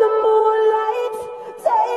the moonlight. Take